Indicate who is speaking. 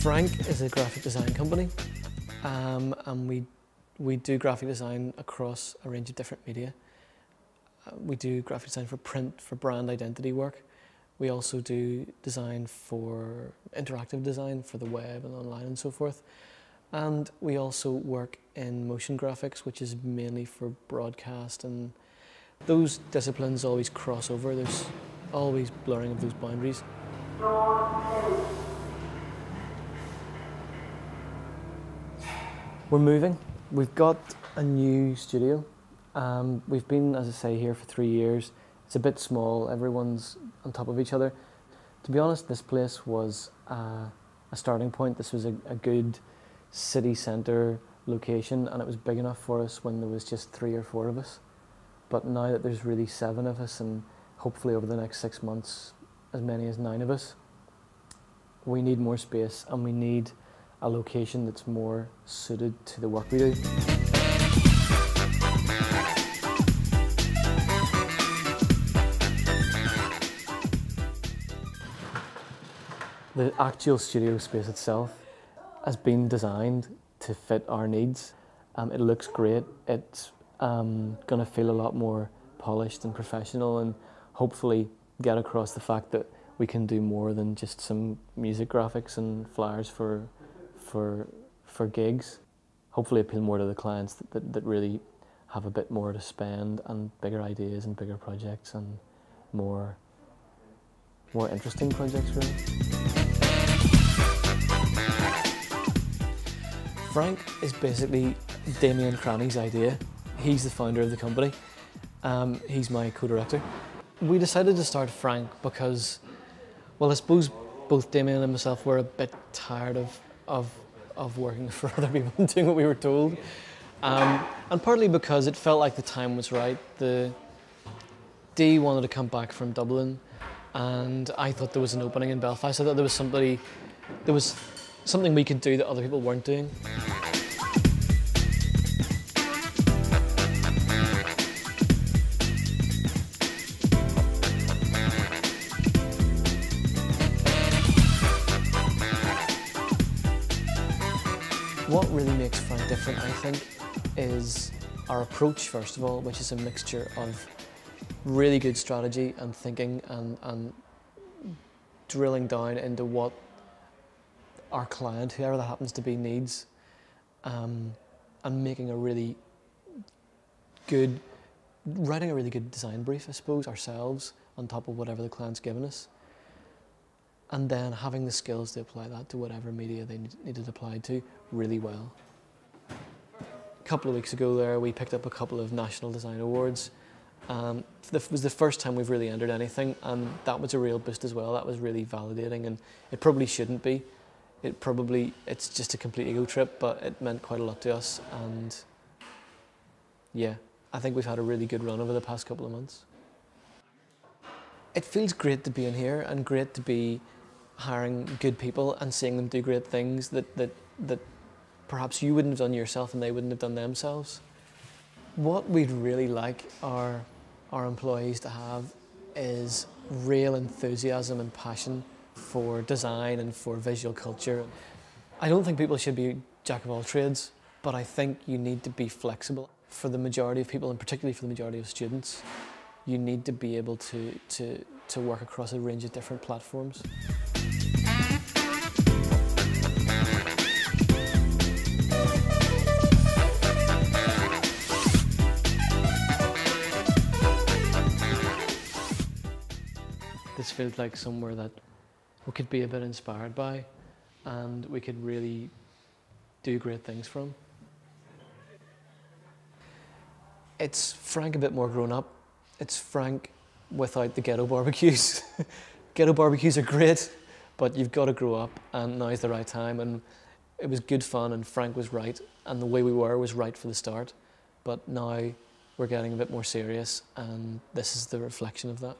Speaker 1: Frank is a graphic design company, um, and we we do graphic design across a range of different media. Uh, we do graphic design for print, for brand identity work. We also do design for interactive design for the web and online and so forth. And we also work in motion graphics, which is mainly for broadcast, and those disciplines always cross over. There's always blurring of those boundaries. We're moving. We've got a new studio. Um, we've been, as I say, here for three years. It's a bit small. Everyone's on top of each other. To be honest, this place was uh, a starting point. This was a, a good city centre location, and it was big enough for us when there was just three or four of us. But now that there's really seven of us, and hopefully over the next six months, as many as nine of us, we need more space and we need a location that's more suited to the work we do. The actual studio space itself has been designed to fit our needs. Um, it looks great. It's um, going to feel a lot more polished and professional and hopefully get across the fact that we can do more than just some music graphics and flyers for for for gigs. Hopefully appeal more to the clients that, that, that really have a bit more to spend and bigger ideas and bigger projects and more more interesting projects really. Frank is basically Damien Cranny's idea. He's the founder of the company. Um, he's my co-director. We decided to start Frank because, well, I suppose both Damien and myself were a bit tired of of, of working for other people and doing what we were told. Um, and partly because it felt like the time was right. The D wanted to come back from Dublin, and I thought there was an opening in Belfast. I thought there was somebody, there was something we could do that other people weren't doing. What really makes Frank different, I think, is our approach, first of all, which is a mixture of really good strategy and thinking and, and drilling down into what our client, whoever that happens to be, needs, um, and making a really good, writing a really good design brief, I suppose, ourselves on top of whatever the client's given us and then having the skills to apply that to whatever media they needed applied to really well. A couple of weeks ago there we picked up a couple of national design awards. Um, it was the first time we've really entered anything and that was a real boost as well. That was really validating and it probably shouldn't be. It probably, it's just a complete ego trip but it meant quite a lot to us and yeah, I think we've had a really good run over the past couple of months. It feels great to be in here and great to be hiring good people and seeing them do great things that, that, that perhaps you wouldn't have done yourself and they wouldn't have done themselves. What we'd really like our, our employees to have is real enthusiasm and passion for design and for visual culture. I don't think people should be jack of all trades, but I think you need to be flexible. For the majority of people, and particularly for the majority of students, you need to be able to, to, to work across a range of different platforms. Feels like somewhere that we could be a bit inspired by and we could really do great things from. It's Frank a bit more grown up. It's Frank without the ghetto barbecues. ghetto barbecues are great, but you've got to grow up, and now's the right time. And it was good fun, and Frank was right, and the way we were was right for the start. But now we're getting a bit more serious, and this is the reflection of that.